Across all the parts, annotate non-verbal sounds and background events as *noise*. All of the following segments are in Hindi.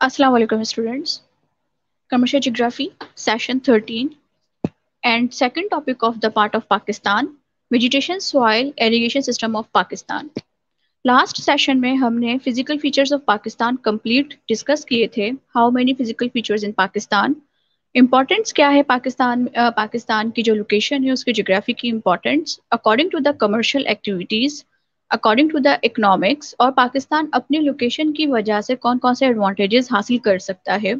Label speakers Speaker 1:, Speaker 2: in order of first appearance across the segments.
Speaker 1: अस्सलाम वालेकुम students commercial geography session 13 and second topic of the part of Pakistan vegetation soil irrigation system of Pakistan last session में हमने physical features of Pakistan complete discuss किए थे. How many physical features in Pakistan importance क्या है पाकिस्तान पाकिस्तान की जो लोकेशन है, उसकी ज्योग्राफी की importance according to the commercial activities according to the economics और पाकिस्तान अपनी लोकेशन की वजह से कौन कौन से एडवांटेजेस हासिल कर सकता है,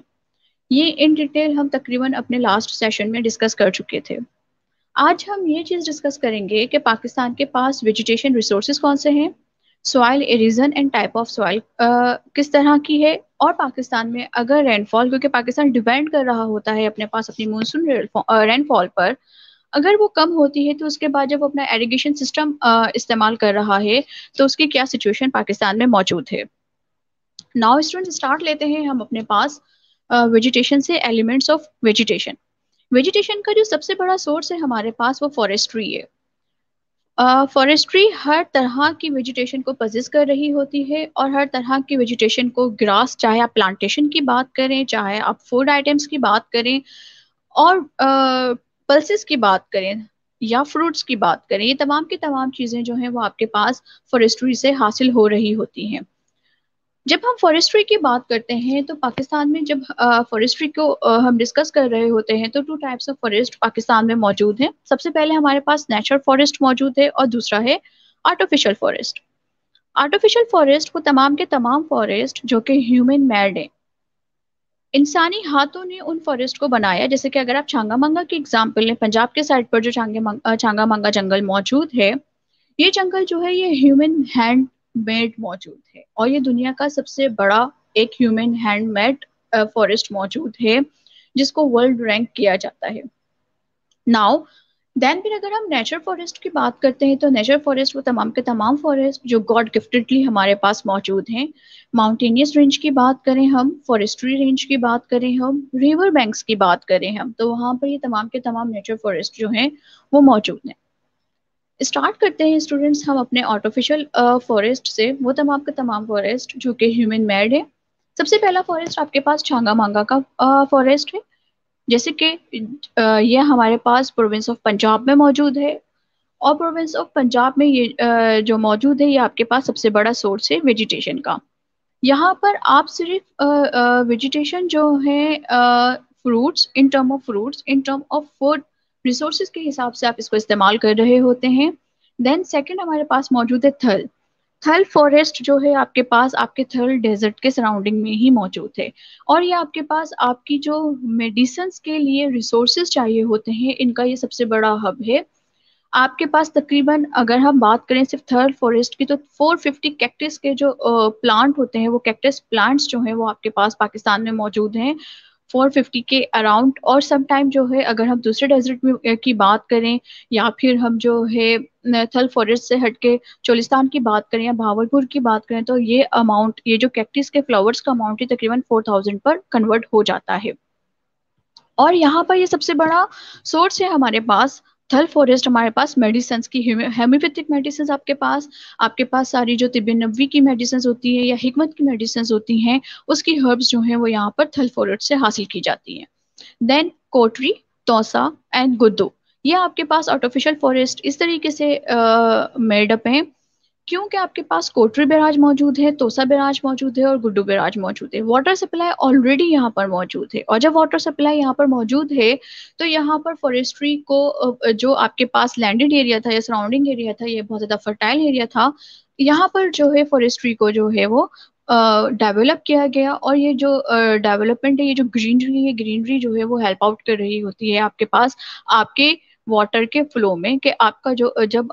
Speaker 1: ये इन डिटेल हम तकरीबन अपने लास्ट सेशन में डिस्कस कर चुके थे। आज हम ये चीज़ डिस्कस करेंगे कि पाकिस्तान के पास वेजिटेशन रिसोर्स कौन से हैं soil erosion and type of soil किस तरह की है, और पाकिस्तान में अगर रेनफॉल क्योंकि पाकिस्तान डिपेंड कर रहा होता है अपने पास अपनी मानसून रेनफॉल पर अगर वो कम होती है तो उसके बाद जब अपना एरीगेशन सिस्टम इस्तेमाल कर रहा है तो उसकी क्या सिचुएशन पाकिस्तान में मौजूद है। नाउ स्टूडेंट स्टार्ट लेते हैं हम अपने पास वेजिटेशन से एलिमेंट्स ऑफ़ वेजिटेशन वेजिटेशन का जो सबसे बड़ा सोर्स है हमारे पास वो फॉरेस्ट्री है। फॉरेस्ट्री uh, हर तरह की वेजिटेशन को पजिस कर रही होती है और हर तरह की वेजिटेशन को ग्रास चाहे आप प्लांटेशन की बात करें चाहे आप फ़ूड आइटम्स की बात करें और पल्सेस की बात करें या फ्रूट्स की बात करें ये तमाम की तमाम चीज़ें जो हैं वो आपके पास फॉरेस्ट्री से हासिल हो रही होती हैं। जब हम फॉरेस्ट्री की बात करते हैं तो पाकिस्तान में जब फॉरेस्ट्री को आ, हम डिस्कस कर रहे होते हैं तो two types of forest Pakistan में मौजूद हैं। सबसे पहले हमारे पास नेचुरल फॉरेस्ट मौजूद है और दूसरा है आर्टिफिशियल फॉरेस्ट आर्टिफिशियल फॉरेस्ट वो तमाम के तमाम फॉरेस्ट जो कि ह्यूमन मेड है इंसानी हाथों ने उन फॉरेस्ट को बनाया। जैसे कि अगर आप छांगा मंगा की एग्ज़ाम्पल लें, पंजाब के साइड पर जो छांगे छांगा मंगा जंगल मौजूद है, ये जंगल जो है, ये ह्यूमन हैंड मेड मौजूद है। और ये दुनिया का सबसे बड़ा एक ह्यूमन हैंड मेड फॉरेस्ट मौजूद है, जिसको वर्ल्ड रैंक किया जाता है। नाउ देन फिर अगर हम नेचर फॉरेस्ट की बात करते हैं तो नेचर फॉरेस्ट वो तमाम के तमाम फॉरेस्ट जो गॉड गिफ्टेडली हमारे पास मौजूद हैं। माउंटेनियस रेंज की बात करें हम फॉरेस्ट्री रेंज की बात करें हम रिवर बैंक्स की बात करें हम तो वहाँ पर ये तमाम के तमाम नेचर फॉरेस्ट जो हैं, वो मौजूद हैं। स्टार्ट करते हैं स्टूडेंट्स हम अपने आर्टिफिशियल फॉरेस्ट से। वो तमाम के तमाम फॉरेस्ट जो कि ह्यूमन मेड है। सबसे पहला फॉरेस्ट आपके पास छांगा मांगा का फॉरेस्ट है। जैसे कि ये हमारे पास प्रोविंस ऑफ़ पंजाब में मौजूद है। और प्रोविंस ऑफ़ पंजाब में ये जो मौजूद है, ये आपके पास सबसे बड़ा सोर्स है वेजिटेशन का। यहाँ पर आप सिर्फ़ वेजिटेशन जो है fruits in term of fruits in term of food resources के हिसाब से आप इसको इस्तेमाल कर रहे होते हैं। देन सेकंड हमारे पास मौजूद है थल। थल फॉरेस्ट जो है आपके पास, आपके थल डेजर्ट के सराउंडिंग में ही मौजूद है। और ये आपके पास आपकी जो मेडिसिन के लिए रिसोर्सेज चाहिए होते हैं, इनका ये सबसे बड़ा हब है। आपके पास तकरीबन, अगर हम बात करें सिर्फ़ थर्ड फॉरेस्ट की तो 450 कैक्टस के जो प्लांट होते हैं, वो कैक्टस प्लांट्स जो हैं, वो आपके पास पाकिस्तान में मौजूद हैं। 450 के अराउंड, और समटाइम जो है, अगर हम दूसरे डेजर्ट में की बात करें, या फिर हम जो है थल फॉरेस्ट से हटके चोलिस्तान की बात करें, या भावलपुर की बात करें तो ये अमाउंट ये जो कैक्टिस के फ्लावर्स का अमाउंट है, तकरीबन 4000 पर कन्वर्ट हो जाता है। और यहाँ पर ये सबसे बड़ा सोर्स है हमारे पास थल फॉरेस्ट हमारे पास मेडिसिन की होम्योपैथिक मेडिसिन आपके पास आपके पास सारी जो तिब नबी की मेडिसिन होती है या हिकमत की मेडिसिन होती हैं, उसकी हर्ब्स जो हैं वो यहाँ पर थल फॉरेस्ट से हासिल की जाती हैं। देन कोटरी, तोसा एंड गुद्दू ये आपके पास आर्टिफिशियल फॉरेस्ट इस तरीके से मेडअप हैं। क्योंकि आपके पास कोटरी बैराज मौजूद है तोसा बैराज मौजूद है और गुड्डू बैराज मौजूद है? वाटर सप्लाई ऑलरेडी यहाँ पर मौजूद है और जब वाटर सप्लाई यहाँ पर मौजूद है तो यहाँ पर फॉरेस्ट्री को जो आपके पास लैंडेड एरिया था या सराउंडिंग एरिया था ये बहुत ज़्यादा फर्टाइल एरिया था यहाँ पर जो है फॉरेस्ट्री को जो है वो डेवलप uh, किया गया और ये जो डेवलपमेंट uh, है ये जो ग्रीनरी है ग्रीनरी जो है वो हेल्प आउट कर रही होती है आपके पास आपके वाटर के फ्लो में कि आपका जो जब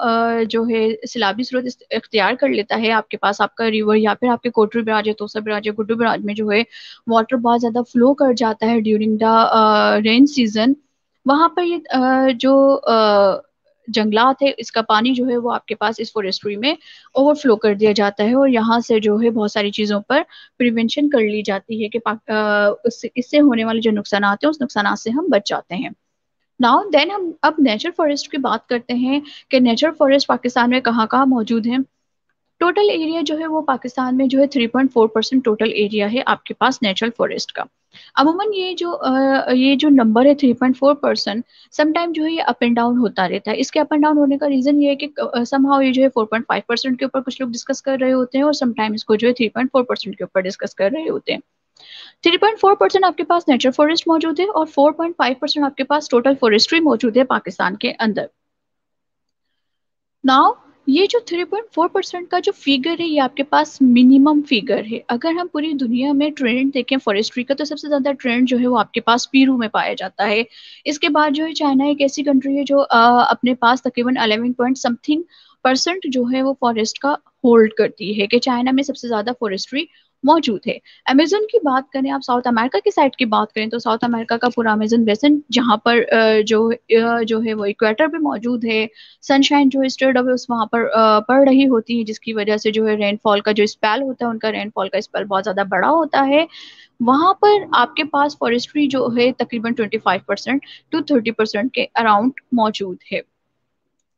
Speaker 1: जो है सैलाबी स्रोत इख्तियार कर लेता है आपके पास, आपका रिवर या फिर आपके कोटरी बराज है तोसा बराज है गुड्डू बराज में जो है वाटर बहुत ज़्यादा फ्लो कर जाता है ड्यूरिंग द रेन सीज़न वहाँ पर ये जो जंगलात है, इसका पानी जो है वो आपके पास इस फॉरेस्ट्री में ओवरफ्लो कर दिया जाता है और यहाँ से जो है बहुत सारी चीज़ों पर प्रिवेंशन कर ली जाती है कि इससे होने वाले जो नुकसान हैं, उस नुकसान से हम बच जाते हैं। नाउ देन हम अब नेचर फॉरेस्ट की बात करते हैं कि नेचर फॉरेस्ट पाकिस्तान में कहाँ कहाँ मौजूद हैं। टोटल एरिया जो है वो पाकिस्तान में जो है 3.4 परसेंट टोटल एरिया है आपके पास नेचुरल फॉरेस्ट का। अमूमन ये जो आ, ये जो नंबर है 3.4 परसेंट समटाइम जो है ये अप एंड डाउन होता रहता है। इसके अप एंड डाउन होने का रीजन ये है कि समहाउ ये जो है 4.5 परसेंट के ऊपर कुछ लोग डिस्कस कर रहे होते हैं और समटाइम इसको जो है 3.4 परसेंट के ऊपर डिस्कस कर रहे होते हैं। 3.4 परसेंट आपके पास नेचुरल फॉरेस्ट मौजूद है और 4.5 परसेंट आपके पास टोटल फॉरेस्ट्री मौजूद है पाकिस्तान के अंदर। नाउ ये जो 3.4 परसेंट का जो फिगर है ये आपके पास मिनिमम फिगर है। अगर हम पूरी दुनिया में ट्रेंड देखें फॉरेस्ट्री का तो सबसे ज़्यादा ट्रेंड जो है वो आपके पास पीरू में पाया जाता है। इसके बाद जो है चाइना एक ऐसी कंट्री है जो आ, अपने पास तकरीबन 11 पॉइंट समथिंग परसेंट जो है वो फॉरेस्ट का होल्ड करती है कि चाइना में सबसे ज़्यादा फॉरेस्ट्री मौजूद है अमेजोन की बात करें, आप साउथ अमेरिका की साइड की बात करें तो साउथ अमेरिका का पूरा अमेजोन बेसन जहाँ पर जो जो है वो इक्वेटर भी मौजूद है। सनशाइन जो स्टेट ऑफ़ उस वहाँ पर पड़ रही होती है, जिसकी वजह से जो है रेनफॉल का जो स्पेल होता है, उनका रेनफॉल का स्पेल बहुत ज़्यादा बड़ा होता है। वहाँ पर आपके पास फॉरेस्ट्री जो है तकरीबन 25 परसेंट टू 30 परसेंट के अराउंड मौजूद है।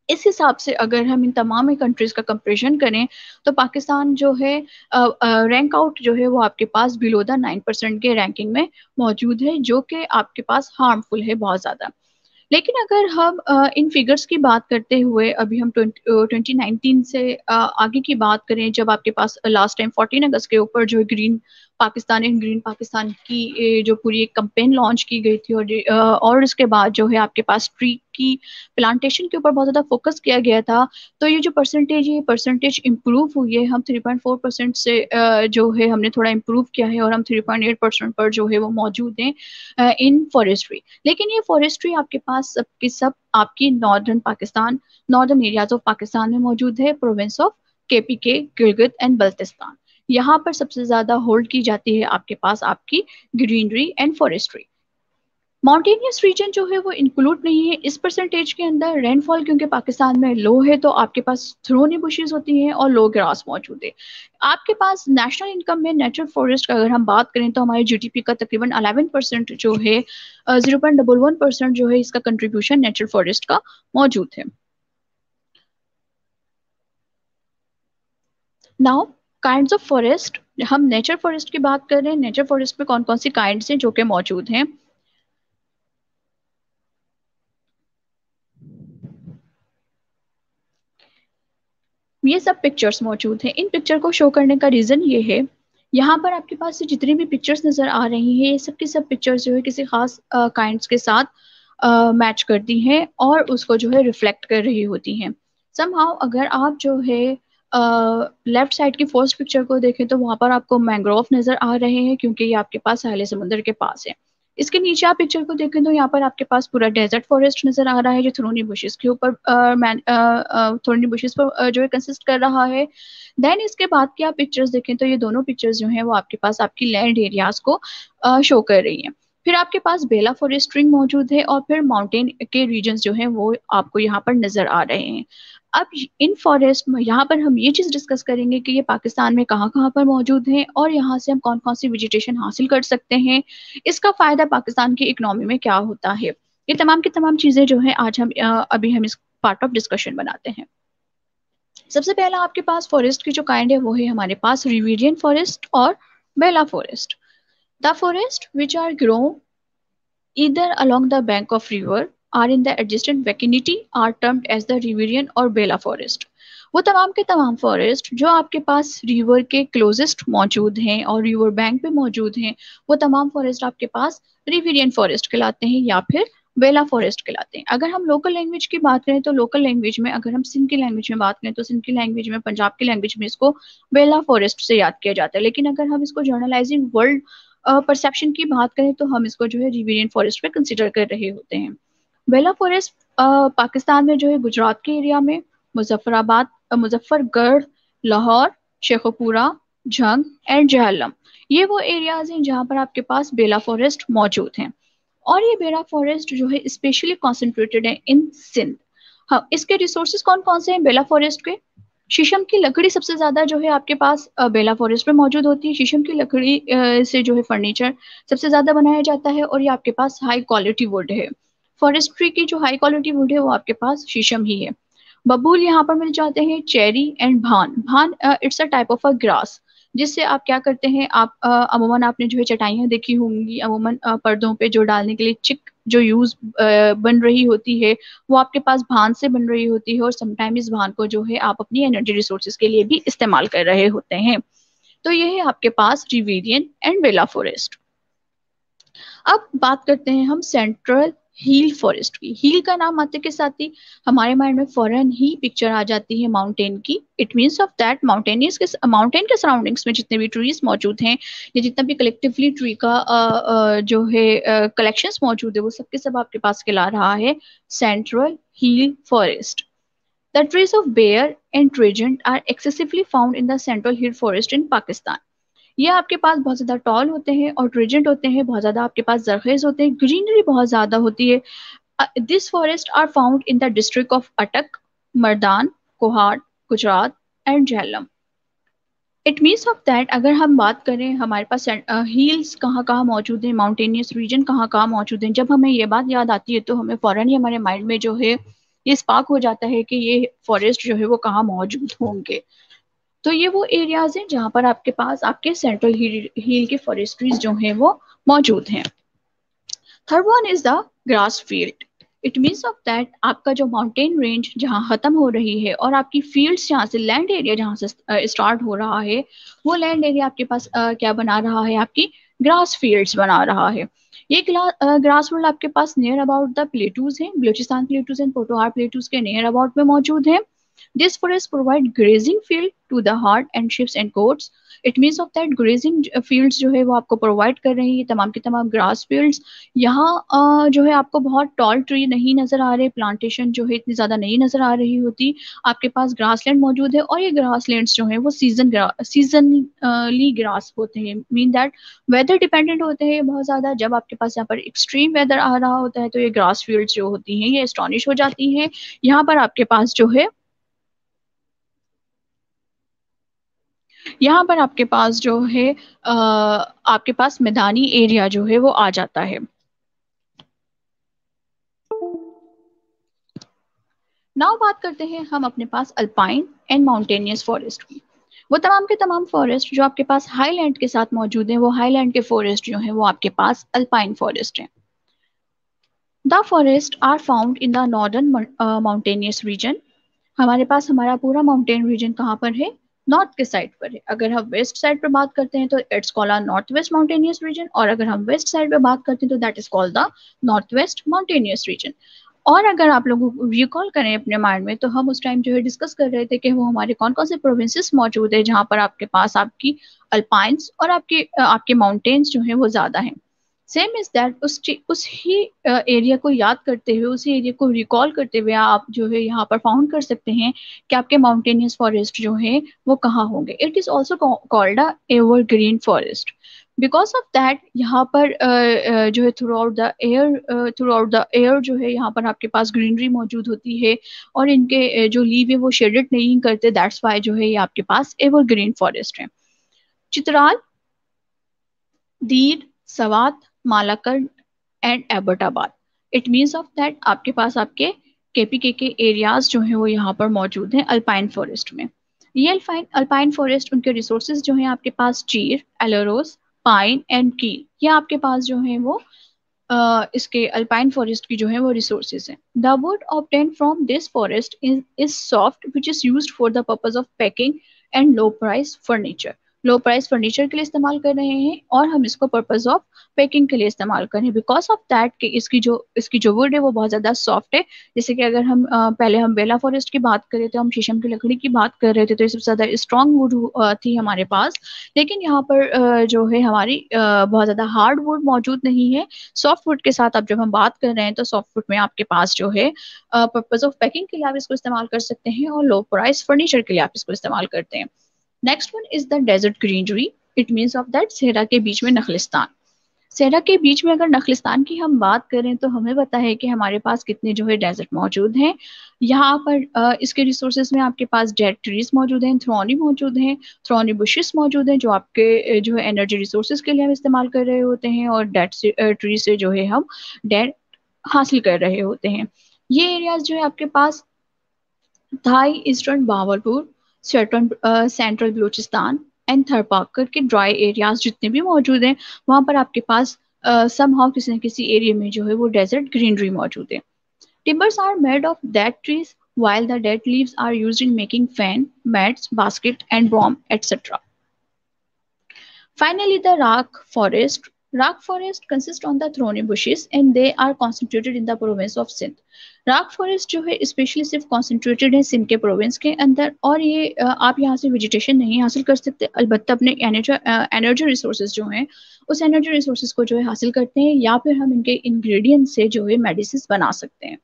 Speaker 1: इस हिसाब से अगर हम इन तमाम कंट्रीज़ का कंपेरिजन करें तो पाकिस्तान जो है रैंक आउट जो है वो आपके पास बिलो द नाइन परसेंट के रैंकिंग में मौजूद है, जो कि आपके पास हार्मफुल है बहुत ज़्यादा। लेकिन अगर हम इन फिगर्स की बात करते हुए, अभी हम ट्वेंटी नाइनटीन से आगे की बात करें, जब आपके पास लास्ट टाइम फोर्टीन अगस्त के ऊपर जो green Pakistan and green Pakistan की जो पूरी एक कंपेन लॉन्च की गई थी और और इसके बाद जो है आपके पास ट्री की प्लांटेशन के ऊपर बहुत ज़्यादा फोकस किया गया था। तो ये जो परसेंटेज है परसेंटेज इम्प्रूव हुई है, हम 3.4 परसेंट से जो है हमने थोड़ा इम्प्रूव किया है और हम 3.8 परसेंट पर जो है वो मौजूद हैं इन फॉरेस्ट्री लेकिन ये फॉरेस्ट्री आपके पास सब की सब, आपकी northern Pakistan northern areas of Pakistan में मौजूद है प्रोविंस ऑफ़ के पी के गिलगित एंड बल्तिस्तान यहाँ पर सबसे ज़्यादा होल्ड की जाती है आपके पास आपकी greenery and forestry mountainous region जो है वो इंक्लूड नहीं है। इस परसेंटेज के अंदर रेनफॉल क्योंकि पाकिस्तान में लो है तो आपके पास थ्रोनी बुशेज होती हैं और लो ग्रास मौजूद है। आपके पास नेशनल इनकम में नेचुरल फॉरेस्ट का अगर हम बात करें तो हमारे जीडीपी का तकरीबन 11 परसेंट जो है zero point double one percent जो है, इसका कंट्रीब्यूशन नेचुरल फॉरेस्ट का मौजूद है। नाउ काइंड ऑफ़ फॉरेस्ट हम नेचर फॉरेस्ट की बात कर रहे हैं नेचर फॉरेस्ट में कौन कौन सी काइंड हैं जो कि मौजूद हैं? ये सब पिक्चर्स मौजूद हैं। इन पिक्चर को शो करने का रीज़न ये है, यहाँ पर आपके पास जितनी भी पिक्चर्स नज़र आ रही हैं, ये सब की सब पिक्चर्स जो है किसी खास काइंड्स के साथ मैच करती हैं और उसको जो है रिफ्लेक्ट कर रही होती हैं। समहाउ अगर आप जो है लेफ़्ट साइड की फ़र्स्ट पिक्चर को देखें तो वहाँ पर आपको मैंग्रोव नज़र आ रहे हैं क्योंकि ये आपके पास साहले समुद्र के पास है। इसके नीचे आप पिक्चर को देखें तो यहाँ पर आपके पास पूरा डेजर्ट फॉरेस्ट नज़र आ रहा है जो थ्रोनी बुशेस के ऊपर थ्रोनी बुशेस पर जो है कंसिस्ट कर रहा है। देन इसके बाद की आप पिक्चर्स देखें तो ये दोनों पिक्चर्स जो हैं वो आपके पास आपकी लैंड एरियाज़ को शो कर रही हैं। फिर आपके पास बेला फॉरेस्ट रिंग मौजूद है और फिर माउंटेन के रीजन जो है वो आपको यहाँ पर नज़र आ रहे हैं। अब इन फॉरेस्ट में, यहाँ पर हम ये चीज़ डिस्कस करेंगे कि ये पाकिस्तान में कहाँ कहाँ पर मौजूद हैं और यहाँ से हम कौन कौन सी वेजिटेशन हासिल कर सकते हैं। इसका फ़ायदा पाकिस्तान की इकनॉमी में क्या होता है? ये तमाम की तमाम चीज़ें जो है, आज हम अभी हम इस पार्ट ऑफ़ डिस्कशन बनाते हैं। सबसे पहला आपके पास फॉरेस्ट की जो काइंड है, वो है हमारे पास रिविरियन फॉरेस्ट और bela forest the forest which are grow इधर along the bank of river are in the adjacent vicinity are termed as the riverian और बेला फॉरेस्ट वो तमाम के तमाम फॉरेस्ट जो आपके पास रिवर के क्लोजेस्ट मौजूद हैं और रिवर बैंक पे मौजूद हैं, वो तमाम फॉरेस्ट आपके पास रिवेरियन फॉरेस्ट कहलाते हैं या फिर बेला फॉरेस्ट कहलाते हैं। अगर हम लोकल लैंग्वेज की बात करें तो लोकल लैंग्वेज में, अगर हम सिंध की लैंग्वेज में बात करें तो सिंध की लैंग्वेज में पंजाब की लैंग्वेज में इसको बेला फॉरेस्ट से याद किया जाता है। लेकिन अगर हम इसको जर्नलाइजिंग वर्ल्ड परसेप्शन की बात करें तो हम इसको जो है रिवेरियन फॉरेस्ट पे कंसिडर कर रहे होते हैं। बेला फॉरेस्ट पाकिस्तान में जो है, गुजरात के एरिया में, मुजफ्फराबाद मुजफ्फरगढ़, लाहौर, शेखोपुरा, झंग एंड जहलम ये वो एरियाज़ हैं जहाँ पर आपके पास बेला फॉरेस्ट मौजूद हैं। और ये बेला फॉरेस्ट जो है स्पेशली कॉन्सेंट्रेटेड है इन सिंध हाँ इसके रिसोर्सेज कौन कौन से हैं बेला फॉरेस्ट के? शीशम की लकड़ी सबसे ज़्यादा जो है आपके पास बेला फॉरेस्ट में मौजूद होती है। शीशम की लकड़ी से जो है फर्नीचर सबसे ज़्यादा बनाया जाता है और ये आपके पास हाई क्वालिटी वुड है। फॉरेस्ट्री की जो हाई क्वालिटी वुड है, वो आपके पास शीशम ही है। बबूल यहाँ पर मिल जाते हैं चेरी एंड भान भान it's a type of a grass जिससे आप क्या करते हैं, आप अमूमन आपने जो है चटाइयाँ देखी होंगी, अमूमन पर्दों पे जो डालने के लिए चिक जो यूज़ बन रही होती है, वो आपके पास भान से बन रही होती है और समटाइम इस भान को जो है, आप अपनी एनर्जी रिसोर्सेज के लिए भी इस्तेमाल कर रहे होते हैं। तो ये है आपके पास रिवेरियन एंड वेला फॉरेस्ट अब बात करते हैं हम सेंट्रल हील फॉरेस्ट की। हील का नाम आते के साथ ही हमारे माइंड में फॉरन ही पिक्चर आ जाती है माउंटेन की। It means of that mountainous के माउंटेन के सराउंडिंग्स में जितने भी ट्रीज मौजूद हैं या जितना भी कलेक्टिवली ट्री का आ, आ, जो है कलेक्शन मौजूद है वो सबके सब आपके पास खिला रहा है central hill forest the trees of bear and ट्रेजेंट are excessively found in central hill forest in Pakistan ये आपके पास बहुत ज़्यादा टॉल होते हैं और ट्रिजेंट होते हैं, बहुत ज़्यादा आपके पास जरखेज होते हैं ग्रीनरी बहुत ज़्यादा होती है। This forest are found in the district of Attock Mardan Kohat Gujrat and Jhelum it means of that अगर हम बात करें हमारे पास हिल्स कहाँ कहाँ मौजूद हैं माउंटेनियस रीजन कहाँ कहाँ मौजूद हैं, जब हमें ये बात याद आती है तो हमें फ़ौरन ही हमारे माइंड में जो है ये स्पार्क हो जाता है कि ये फॉरेस्ट जो है वो कहाँ मौजूद होंगे। तो ये वो एरियाज़ हैं जहाँ पर आपके पास आपके सेंट्रल हील के फॉरेस्ट्रीज जो हैं वो मौजूद हैं। Third one is the grass field it means of that आपका जो माउंटेन रेंज जहाँ खत्म हो रही है और आपकी फील्ड्स जहाँ से लैंड एरिया जहाँ से स्टार्ट हो रहा है वो लैंड एरिया आपके पास uh, क्या बना रहा है? आपकी ग्रास फील्ड्स बना रहा है। ये ग्रास फ़ील्ड आपके पास नियर अबाउट द प्लेटूज हैं Balochistan plateaus and Potohar plateaus के नियर अबाउट में मौजूद हैं। This forest provide grazing field to the herd and sheep and goats. It means of that grazing fields जो है वो आपको प्रोवाइड कर रही है तमाम की तमाम ग्रास फील्ड्स यहाँ जो है आपको बहुत टॉल ट्री नहीं नज़र आ रहे प्लांटेशन जो है इतनी ज़्यादा नहीं नज़र आ रही होती. आपके पास ग्रास लैंड मौजूद है और ये ग्रास लैंड्स जो है वो सीज़न सीजनली ग्रास होते हैं. मीन दैट वेदर डिपेंडेंट होते हैं बहुत ज़्यादा. जब आपके पास यहाँ पर एक्सट्रीम वेदर आ रहा होता है तो ये ग्रास फील्ड्स जो होती हैं, ये स्टॉनिश हो जाती हैं. यहाँ पर आपके पास जो है यहाँ पर आपके पास जो है आ, आपके पास मैदानी एरिया जो है वो आ जाता है। नाउ बात करते हैं हम अपने पास अल्पाइन एंड माउंटेनियस फॉरेस्ट की। वो तमाम के तमाम फॉरेस्ट जो आपके पास हाईलैंड के साथ मौजूद हैं वो हाईलैंड के फॉरेस्ट जो हैं वो आपके पास अल्पाइन फॉरेस्ट हैं। The forest are found in the northern mountainous region हमारे पास हमारा पूरा माउंटेन रीजन कहाँ पर है? नॉर्थ के साइड पर है। अगर हम वेस्ट साइड पर बात करते हैं तो it's call a north west mountainous region, और अगर हम वेस्ट साइड पर बात करते हैं तो that is called the north west mountainous region. और अगर आप लोगों को रिकॉल करें अपने माइंड में तो हम उस टाइम जो है डिस्कस कर रहे थे कि वो हमारे कौन कौन से प्रोविंसेस मौजूद है, जहाँ पर आपके पास आपकी अल्पाइंस और आपके आपके माउंटेन्स जो है, वो ज़्यादा हैं। सेम इज़ दैट उस उस ही एरिया को याद करते हुए उसी एरिया को रिकॉल करते हुए आप जो है यहाँ पर फाउंड कर सकते हैं कि आपके माउंटेनियस फॉरेस्ट जो है वो कहाँ होंगे। It is also called a evergreen forest because of that यहाँ पर uh, जो है throughout the air throughout the air जो है यहाँ पर आपके पास ग्रीनरी मौजूद होती है और इनके जो लीव है वो शेडेड नहीं करते दैट्स वाई जो है ये आपके पास एवर ग्रीन फॉरेस्ट है। Chitral Dir Swat Malakand and Abbottabad it means of that आपके पास आपके केपीके के एरियाज़ जो हैं वो यहाँ पर मौजूद हैं अल्पाइन फॉरेस्ट में। ये अल्पाइन अल्पाइन फॉरेस्ट उनके रिसोर्सेज जो हैं आपके पास चीर एलोरोस पाइन एंड कील ये आपके पास जो है वो uh, इसके अल्पाइन फॉरेस्ट की जो है वो रिसोर्सेज हैं। The wood obtain from this forest is soft which is use for the purpose of packing and low price furniture low price furniture के लिए इस्तेमाल कर रहे हैं और हम इसको पर्पज ऑफ़ पैकिंग के लिए इस्तेमाल कर रहे हैं। बिकॉज़ ऑफ़ दैट कि इसकी जो इसकी जो वुड है वो बहुत ज़्यादा सॉफ्ट है। जैसे कि अगर हम आ, पहले हम बेला फॉरेस्ट की बात करें तो हम शीशम की लकड़ी की बात कर रहे थे तो ये सबसे ज़्यादा स्ट्रॉन्ग वुड थी हमारे पास। लेकिन यहाँ पर जो है हमारी बहुत ज़्यादा हार्ड वुड मौजूद नहीं है। सॉफ्ट वुड के साथ अब जब हम बात कर रहे हैं तो सॉफ्ट वुड में आपके पास जो है पर्पज ऑफ़ पैकिंग के लिए आप इसको इस्तेमाल कर सकते हैं और लो प्राइस फर्नीचर के लिए आप इसको इस्तेमाल करते हैं। Next one is the desert greenery it means of that सेहरा के बीच में नखलिस्तान. सेहरा के बीच में अगर नखलिस्तान की हम बात करें तो हमें पता है कि हमारे पास कितने जो है डेजर्ट मौजूद हैं. यहाँ पर इसके रिसोर्सेज में आपके पास डेड ट्रीज मौजूद हैं थ्रोनी मौजूद हैं थ्रोनी बुशेस मौजूद हैं जो आपके जो है एनर्जी रिसोर्सेज के लिए हम इस्तेमाल कर रहे होते हैं और डेड ट्री से जो है हम डेड हासिल कर रहे होते हैं. ये एरियाज़ जो है आपके पास Thai eastern Bahawalpur central Balochistan and Tharparkar के ड्राई एरियाज़ जितने भी मौजूद हैं वहाँ पर आपके पास सम हाउ किसी न किसी एरिया में जो है वो डेजर्ट ग्रीनरी मौजूद है timbers are made of that trees while the dead leaves are used in making fan, mats, basket, and bomb, etc. Finally, the rock forest. Rock forest consists on the thorny bushes and they are concentrated in the province of Sindh. Rakh forest जो है स्पेशली सिर्फ़ कॉन्सेंट्रेटेड है सिंध के प्रोविंस के अंदर और ये आप यहाँ से वेजिटेशन नहीं हासिल कर सकते अलबत्त अपने एनर्जी रिसोर्सेज जो हैं, उस एनर्जी रिसोर्सेज को जो है हासिल करते हैं या फिर हम इनके इंग्रेडिएंट से जो है मेडिसिन बना सकते हैं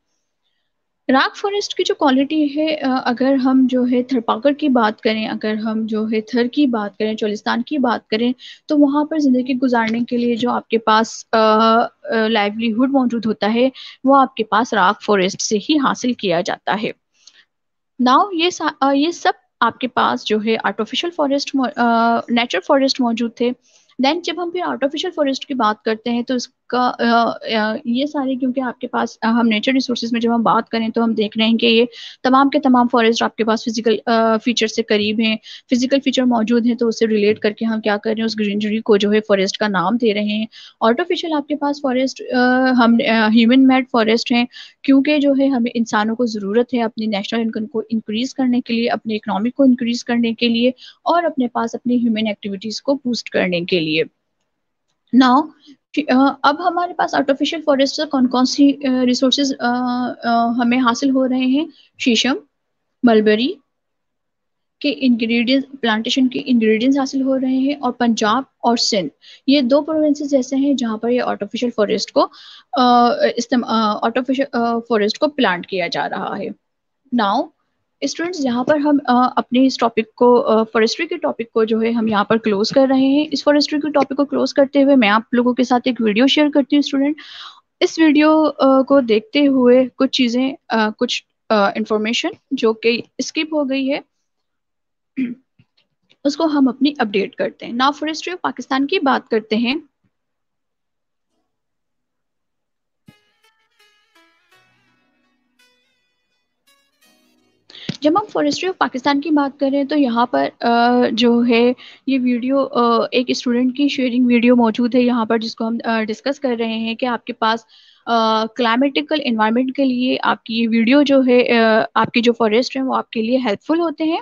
Speaker 1: राक फॉरेस्ट की जो क्वालिटी है अगर हम जो है थरपाकर की बात करें, अगर हम जो है थर की बात करें चोलिस्तान की बात करें तो वहाँ पर ज़िंदगी गुजारने के लिए जो आपके पास लाइवलीहुड मौजूद होता है, वो आपके पास राग फॉरेस्ट से ही हासिल किया जाता है। नाउ ये ये सब आपके पास जो है आर्टिफिशियल फॉरेस्ट नेचुरल फॉरेस्ट मौजूद थे। देन जब हम फिर आर्टिफिशियल फॉरेस्ट की बात करते हैं तो इसका ये सारे क्योंकि आपके पास हम नेचर रिसोर्सेज में जब हम बात करें तो हम देख रहे हैं कि ये तमाम के तमाम फॉरेस्ट आपके पास फ़िज़िकल फीचर से करीब हैं। फ़िज़िकल फीचर मौजूद हैं तो उससे रिलेट करके हम क्या कर रहे हैं, उस ग्रीनरी को जो है फॉरेस्ट का नाम दे रहे हैं। आर्टिफिशियल आपके पास फॉरेस्ट हम ह्यूमन मेड फॉरेस्ट हैं, क्योंकि जो है हमें इंसानों को ज़रूरत है अपनी नेशनल इनकम को इंक्रीज़ करने के लिए, अपने इकनॉमिक को इंक्रीज़ करने के लिए और अपने पास अपनी ह्यूमन एक्टिविटीज़ को बूस्ट करने के लिए। नाउ अब हमारे पास आर्टिफिशियल फॉरेस्ट से कौन कौन सी रिसोर्सेज हमें हासिल हो रहे हैं? शीशम मलबरी के इंग्रेडिएंट्स प्लांटेशन के इंग्रेडिएंट्स हासिल हो रहे हैं और पंजाब और सिंध। ये दो प्रोविंसेस ऐसे हैं जहाँ पर ये आर्टिफिशियल फॉरेस्ट को आर्टिफिशियल फॉरेस्ट को प्लांट किया जा रहा है। नाउ स्टूडेंट्स, यहाँ पर हम अपने इस टॉपिक को फॉरेस्ट्री के टॉपिक को जो है हम यहाँ पर क्लोज कर रहे हैं। इस फॉरेस्ट्री के टॉपिक को क्लोज करते हुए मैं आप लोगों के साथ एक वीडियो शेयर करती हूँ स्टूडेंट इस वीडियो को देखते हुए कुछ चीज़ें कुछ इंफॉर्मेशन जो कि स्किप हो गई है, उसको हम अपनी अपडेट करते हैं। ना फॉरेस्ट्री ऑफ़ पाकिस्तान की बात करते हैं। जब हम फॉरेस्ट्री ऑफ़ पाकिस्तान की बात करें तो यहाँ पर जो है ये वीडियो एक स्टूडेंट की शेयरिंग वीडियो मौजूद है यहाँ पर जिसको हम डिस्कस कर रहे हैं कि आपके पास क्लाइमेटिकल uh, इन्वायरमेंट के लिए आपकी ये वीडियो जो है आपके जो फॉरेस्ट हैं वो आपके लिए हेल्पफुल होते हैं।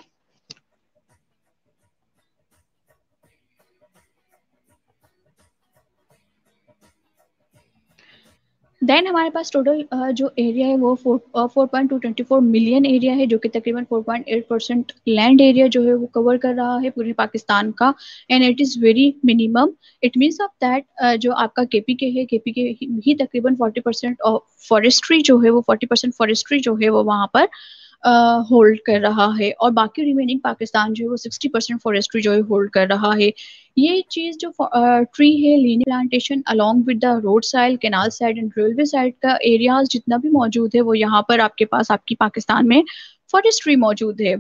Speaker 1: देन हमारे पास टोटल जो एरिया है वो four point two twenty four million area है, जो कि तकरीबन four point eight percent land area जो है वो कवर कर रहा है पूरे पाकिस्तान का and it is very minimum it means of that जो आपका केपी के है के ही तकरीबन फोर्टी परसेंट फॉरेस्ट्री जो है वो फोर्टी परसेंट फॉरेस्ट्री जो है वो वहाँ पर होल्ड कर रहा है और बाकी रिमेनिंग पाकिस्तान जो है वो सिक्सटी परसेंट फॉरेस्ट्री जो है होल्ड कर रहा है। ये चीज़ जो ट्री है linear plantation along with the road side canal side and railway side का एरियाज़ जितना भी मौजूद है वो यहाँ पर आपके पास, आपकी पाकिस्तान में फॉरेस्ट्री मौजूद है।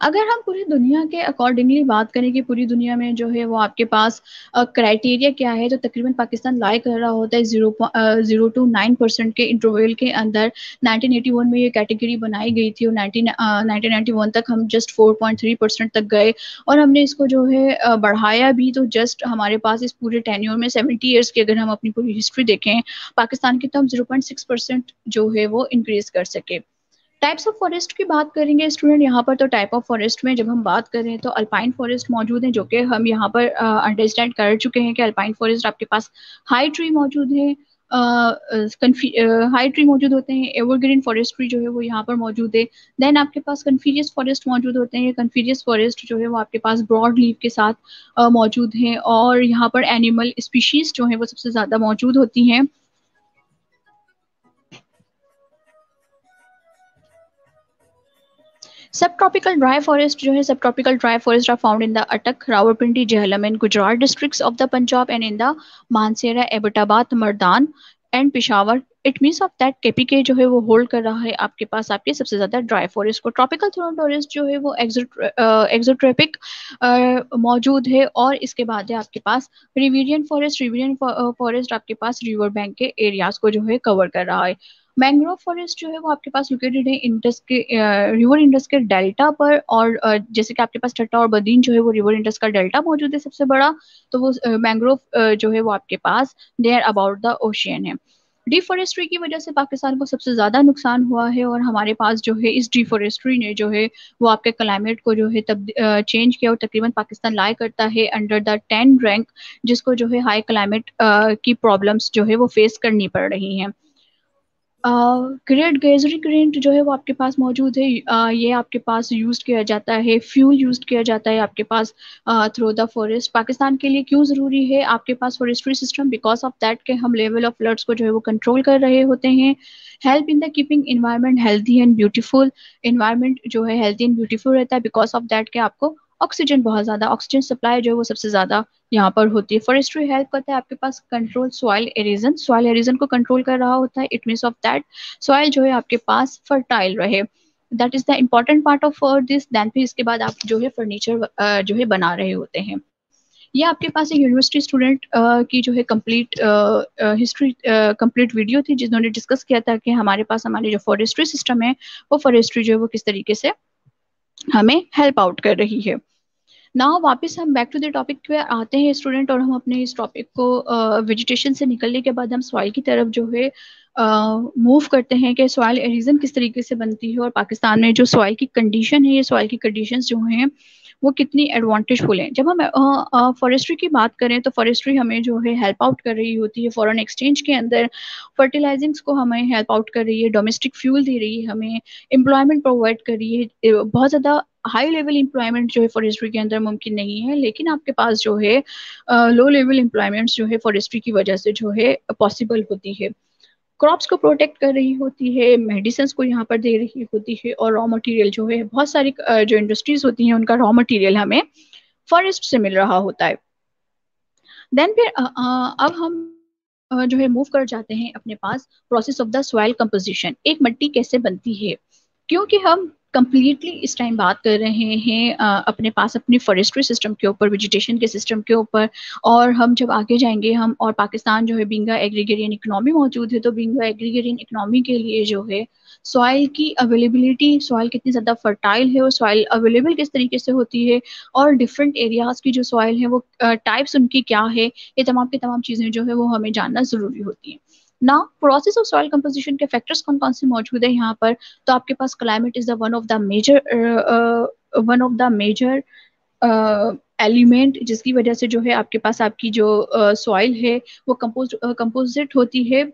Speaker 1: अगर हम पूरी दुनिया के अकॉर्डिंगली बात करें कि पूरी दुनिया में जो है वो आपके पास क्राइटेरिया क्या है तो तकरीबन पाकिस्तान लाई कर रहा होता है zero zero two nine percent के इंटरवल के अंदर। 1981 में ये कैटेगरी बनाई गई थी और नाइनटीन वन तक हम जस्ट 4.3 परसेंट तक गए और हमने इसको जो है बढ़ाया भी। तो जस्ट हमारे पास इस पूरे टेन्योर में सेवेंटी ईयर्स की अगर हम अपनी पूरी हिस्ट्री देखें, पाकिस्तान की तो हम ज़ीरो जो है वो इंक्रीज कर सके। टाइप्स ऑफ़ फॉरेस्ट की बात करेंगे स्टूडेंट यहाँ पर तो टाइप ऑफ़ फॉरेस्ट में जब हम बात करें तो अल्पाइन फॉरेस्ट मौजूद हैं जो कि हम यहाँ पर अंडरस्टैंड कर चुके हैं कि अल्पाइन फॉरेस्ट आपके पास हाई ट्री मौजूद है हाई ट्री मौजूद होते हैं एवरग्रीन फॉरेस्ट ट्री जो है वो यहाँ पर मौजूद है। देन आपके पास कन्फीरियस फॉरेस्ट मौजूद होते हैं कन्फीरियस फॉरेस्ट जो है वो आपके पास ब्रॉड लीव के साथ uh, मौजूद हैं और यहाँ पर एनिमल स्पीशीज जो है वो सबसे ज़्यादा मौजूद होती हैं। सब ट्रॉपिकल ड्राई फॉरेस्ट जो है subtropical dry forest are found in the Attock Rawalpindi Jhelum in Gujrat districts of the Punjab and in the Mansehra Abbottabad Mardan and Peshawar it means of that KP के जो है, वो होल्ड कर रहा है आपके पास, आपके सबसे ज़्यादा ड्राई फॉरेस्ट को। ट्रॉपिकल थ्रोन फॉरेस्ट जो है, वो एक्जोट्रेपिक मौजूद है और इसके बाद है आपके पास रिविरियन फॉरेस्ट रिविरियन फॉरेस्ट आपके पास रिवर बैंक के एरियाज़ को जो है कवर कर रहा है। मैंग्रोव फॉरेस्ट जो है वो आपके पास लोकेटेड है इंडस के रिवर इंडस के डेल्टा पर और जैसे कि आपके पास टट्टा और बदीन जो है वो रिवर इंडस का डेल्टा मौजूद है सबसे बड़ा तो वो मैंग्रोव जो है वो आपके पास देयर अबाउट द ओशियन है। डिफॉरेस्ट्री की वजह से पाकिस्तान को सबसे ज़्यादा नुकसान हुआ है और हमारे पास जो है इस डिफॉरेस्ट्री ने जो है वो आपके क्लाइमेट को जो है तब चेंज किया और तकरीबन पाकिस्तान लाई करता है अंडर द टेन रैंक जिसको जो है हाई क्लाइमेट की प्रॉब्लम्स जो है वो फेस करनी पड़ रही हैं। ग्रेट गेजरी ग्रेंट जो है वो आपके पास मौजूद है। uh, ये आपके पास यूज़ किया जाता है फ्यूल यूज़ किया जाता है आपके पास थ्रू द फॉरेस्ट पाकिस्तान के लिए क्यों ज़रूरी है? आपके पास forestry system because of that के हम लेवल ऑफ़ फ्लड्स को जो है वो कंट्रोल कर रहे होते हैं। Help in the keeping environment healthy and beautiful environment जो है हेल्थी एंड ब्यूटीफुल रहता है बिकॉज़ ऑफ़ दैट के आपको ऑक्सीजन बहुत ज़्यादा ऑक्सीजन सप्लाई जो है वो सबसे ज़्यादा यहाँ पर होती है। फॉरेस्ट्री हेल्प करता है आपके पास control soil erosion soil erosion को कंट्रोल कर रहा होता है it means of that soil जो है आपके पास फर्टाइल रहे। That is the important part of this then फिर इसके बाद आप जो है फर्नीचर जो है बना रहे होते हैं। ये आपके पास एक यूनिवर्सिटी स्टूडेंट की जो है कंप्लीट हिस्ट्री कंप्लीट वीडियो थी, जिन्होंने डिस्कस किया था कि हमारे पास हमारे जो फॉरेस्ट्री सिस्टम है, वो फॉरेस्ट्री जो है वो किस तरीके से हमें हेल्प आउट कर रही है। ना वापस हम बैक टू द टॉपिक पे आते हैं स्टूडेंट और हम अपने इस टॉपिक को वेजिटेशन से निकलने के बाद हम सॉइल की तरफ़ जो है मूव uh, करते हैं कि सॉइल एरिजन किस तरीके से बनती है और पाकिस्तान में जो सॉइल की कंडीशन है ये सॉइल की कंडीशंस जो हैं वो कितनी एडवांटेजफुल है। जब हम फॉरेस्ट्री uh, uh, की बात करें तो फॉरेस्ट्री हमें जो है हेल्प आउट कर रही होती है फॉरेन एक्सचेंज के अंदर। फर्टिलाइजिंग्स को हमें हेल्प आउट कर रही है डोमेस्टिक फ्यूल दे रही है हमें एम्प्लॉयमेंट प्रोवाइड कर रही है बहुत ज़्यादा हाई लेवल एम्प्लॉयमेंट जो है फॉरेस्ट्री के अंदर मुमकिन नहीं है, लेकिन आपके पास जो है लो लेवल एम्प्लॉयमेंट जो है फॉरेस्ट्री की वजह से जो है पॉसिबल होती है। क्रॉप्स को प्रोटेक्ट कर रही होती है मेडिसिन को यहाँ पर दे रही होती है और रॉ मटेरियल जो है, बहुत सारी जो इंडस्ट्रीज़ होती हैं, उनका रॉ मटेरियल हमें फॉरेस्ट से मिल रहा होता है। देन फिर अब हम जो है मूव कर जाते हैं अपने पास process of the soil composition एक मिट्टी कैसे बनती है? क्योंकि हम कम्प्लीटली इस टाइम बात कर रहे हैं अपने पास अपने फॉरेस्ट्री सिस्टम के ऊपर वेजिटेशन के सिस्टम के ऊपर, और हम जब आगे जाएँगे, हम और पाकिस्तान जो है बिंगा एग्रीगेरियन इकनॉमी मौजूद है तो बिंगा एग्रीगेरियन इकनॉमी के लिए जो है सॉइल की अवेलेबिलिटी सॉइल कितनी ज़्यादा फर्टाइल है, और सॉइल अवेलेबल किस तरीके से होती है, और डिफरेंट एरियाज़ की जो सॉइल है, वो टाइप्स उनकी क्या है, ये तमाम की तमाम चीज़ें जो है, वो हमें जानना ज़रूरी होती हैं। ना प्रोसेस ऑफ़ सॉइल कंपोजिशन के फैक्टर्स कौन कौन से मौजूद है यहाँ पर? तो आपके पास climate is the one of the major one of the major element जिसकी वजह से जो है आपके पास आपकी जो सॉइल uh, है वो कंपोज कंपोजिट uh, होती है।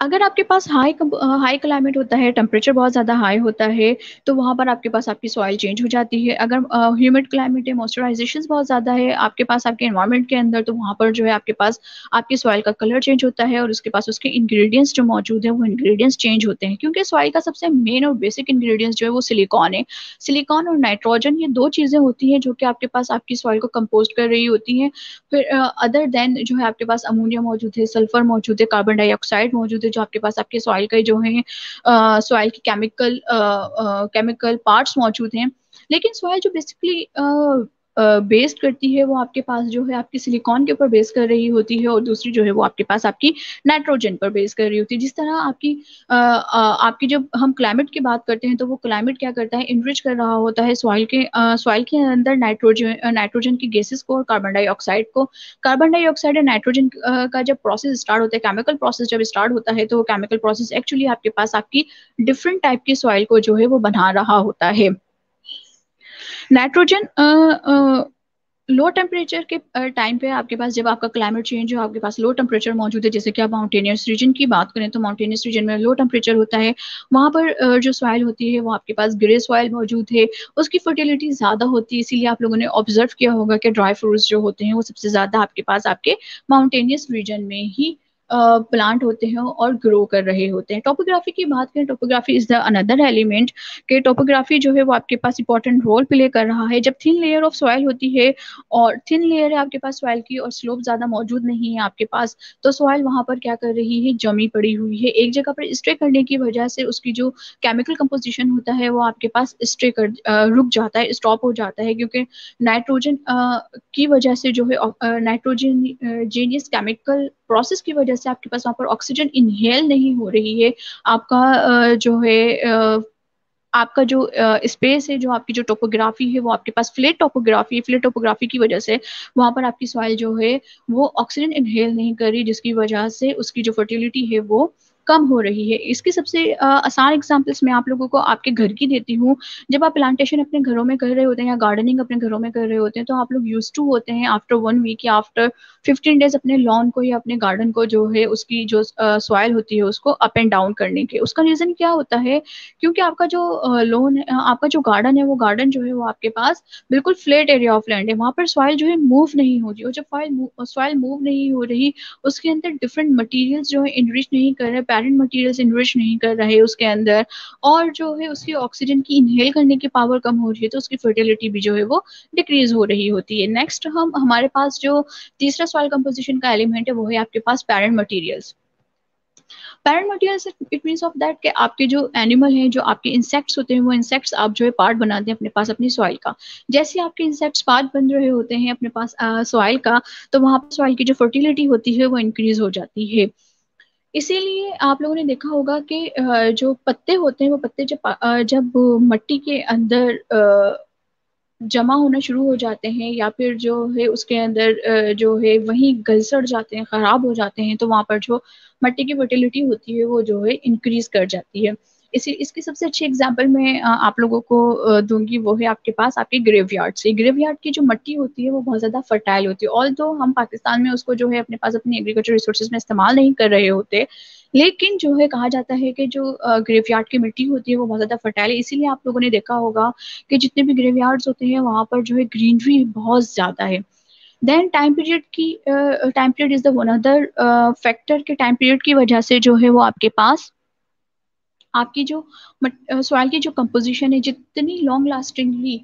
Speaker 1: अगर आपके पास हाई हाई क्लाइमेट होता है टेम्परेचर बहुत ज़्यादा हाई होता है तो वहाँ पर आपके पास आपकी सॉइल चेंज हो जाती है। अगर ह्यूमिड क्लाइमेट है मॉइस्चराइजेशन बहुत ज़्यादा है, आपके पास आपके इन्वायरमेंट के अंदर तो वहाँ पर जो है आपके पास आपकी सॉइल का कलर चेंज होता है और उसके पास उसके इंग्रेडिएंट्स जो मौजूद है, वो इंग्रेडिएंट्स चेंज होते हैं। क्योंकि सॉइल का सबसे मेन और बेसिक इंग्रेडिएंट्स जो है वो सिलिकॉन है। सिलिकॉन और नाइट्रोजन ये दो चीज़ें होती हैं जो कि आपके पास आपकी सॉइल को कंपोज कर रही होती हैं। फिर अदर देन जो है आपके पास अमोनिया मौजूद है सल्फ़र मौजूद है कार्बन डाइऑक्साइड मौजूद है, जो आपके पास, आपके सॉइल का जो है सॉइल के केमिकल केमिकल पार्ट्स मौजूद हैं। लेकिन सॉइल जो बेसिकली बेस्ड करती है, वो आपके पास जो है, आपकी सिलिकॉन के ऊपर बेस कर रही होती है और दूसरी जो है, वो आपके पास आपकी नाइट्रोजन पर बेस कर रही होती है। जिस तरह आपकी आपकी जब हम क्लाइमेट की बात करते हैं तो वो क्लाइमेट क्या करता है? इनरिच कर रहा होता है सॉइल के सॉइल के अंदर नाइट्रोजन नाइट्रोजन की गैसेस को और कार्बन डाइऑक्साइड को। कार्बन डाइऑक्साइड और नाइट्रोजन का जब प्रोसेस स्टार्ट होता है केमिकल प्रोसेस जब स्टार्ट होता है तो केमिकल प्रोसेस एक्चुअली आपके पास आपकी डिफरेंट टाइप की सॉइल को जो है, वो बना रहा होता है। नाइट्रोजन लो टेम्परेचर के टाइम पे आपके पास जब आपका क्लाइमेट चेंज हो, आपके पास लो टेम्परेचर मौजूद है, जैसे कि आप माउंटेनियस रीजन की बात करें तो माउंटेनियस रीजन में लो टेम्परेचर होता है। वहाँ पर जो सॉइल होती है, वो आपके पास ग्रे सॉइल मौजूद है। उसकी फर्टिलिटी ज़्यादा होती है, इसीलिए आप लोगों ने ऑब्ज़र्व किया होगा कि ड्राई फ्रूट्स जो होते हैं, वो सबसे ज़्यादा आपके पास आपके माउंटेनियस रीजन में ही प्लांट होते हैं और ग्रो कर रहे होते हैं। टोपोग्राफी की बात करें topography is the another element के टोपोग्राफी जो है वो आपके पास इंपॉर्टेंट रोल प्ले कर रहा है। जब थिन लेयर ऑफ़ सॉइल होती है और थिन लेयर है आपके पास सॉइल की और स्लोप ज़्यादा मौजूद नहीं है आपके पास तो सॉइल वहाँ पर क्या कर रही है? जमी पड़ी हुई है। एक जगह पर स्ट्रे करने की वजह से उसकी जो केमिकल कंपोजिशन होता है वो आपके पास स्ट्रे कर रुक जाता है स्टॉप हो जाता है क्योंकि नाइट्रोजन की वजह से जो है नाइट्रोजन जेनियस केमिकल प्रोसेस की वजह से आपके पास वहाँ पर ऑक्सीजन इनहेल नहीं हो रही है, आपका जो है आपका जो स्पेस है, जो आपकी जो टोपोग्राफी है, वो आपके पास फ्लेट टोपोग्राफी फ्लेट टोपोग्राफी की वजह से वहाँ पर आपकी सॉइल जो है, वो ऑक्सीजन इनहेल नहीं कर रही, जिसकी वजह से उसकी जो फर्टिलिटी है, वो कम हो रही है। इसकी सबसे आसान एग्जाम्पल्स मैं आप लोगों को आपके घर की देती हूँ। जब आप प्लांटेशन अपने घरों में कर रहे होते हैं या गार्डनिंग अपने घरों में कर रहे होते हैं तो आप लोग यूज़ टू होते हैं आफ्टर वन वीक या आफ्टर फिफ्टीन डेज़ अपने लॉन को या अपने गार्डन को जो है, उसकी जो सॉइल होती है, उसको अप एंड डाउन करने के। उसका रीजन क्या होता है? क्योंकि आपका जो लोन आपका जो गार्डन है, वो गार्डन जो है, वो आपके पास बिल्कुल फ्लेट एरिया ऑफ़ लैंड है। वहाँ पर सॉइल जो है मूव नहीं हो रही और जब सॉइल मूव नहीं हो रही, उसके अंदर डिफरेंट मटीरियल्स जो है इनरिच नहीं कर रहे पेरेंट मटीरियल्स इनरिच नहीं कर रहे उसके अंदर, और जो है उसकी ऑक्सीजन की इनहेल करने की पावर कम हो रही है तो उसकी फर्टिलिटी भी जो है वो डिक्रीज हो रही होती है। नेक्स्ट हम, हमारे पास जो तीसरा सॉइल कंपोजिशन का एलिमेंट है, वो है आपके पास parent materials parent materials it means of that कि आपके जो एनिमल हैं, जो आपके इंसेक्ट्स होते हैं, वो इंसेक्ट्स आप जो है पार्ट बनाते हैं अपने पास अपनी सॉइल का। जैसे आपके इंसेक्ट्स पार्ट बन रहे होते हैं अपने पास सॉइल का तो वहाँ पर सॉइल की जो फर्टिलिटी होती है, वो इंक्रीज हो जाती है। इसीलिए आप लोगों ने देखा होगा कि जो पत्ते होते हैं, वो पत्ते जब जब मट्टी के अंदर जमा होना शुरू हो जाते हैं या फिर जो है उसके अंदर जो है वहीं गल सड़ जाते हैं, ख़राब हो जाते हैं तो वहाँ पर जो मट्टी की फर्टिलिटी होती है, वो जो है इंक्रीज कर जाती है। इसी, इसकी सबसे अच्छी एग्ज़ाम्पल मैं आप लोगों को दूँगी, वो है आपके पास, आपके ग्रेवयार्ड से। ग्रेवयार्ड की जो मट्टी होती है, वो बहुत ज़्यादा फर्टाइल होती है। ऑल दो हम पाकिस्तान में उसको जो है, अपने पास अपनी एग्रीकल्चर रिसोर्सेज में इस्तेमाल नहीं कर रहे होते, लेकिन जो है, कहा जाता है कि जो ग्रेवयार्ड की मिट्टी होती है, वो बहुत ज़्यादा फर्टाइल है। इसीलिए आप लोगों ने देखा होगा कि जितने भी ग्रेवयार्ड्स होते हैं, वहाँ पर जो है ग्रीनरी बहुत ज़्यादा है। देन टाइम पीरियड की time period is the one other factor के टाइम पीरियड की वजह से जो है, वो आपके पास आपकी जो सॉइल की जो कंपोजिशन है, जितनी लॉन्ग लास्टिंगली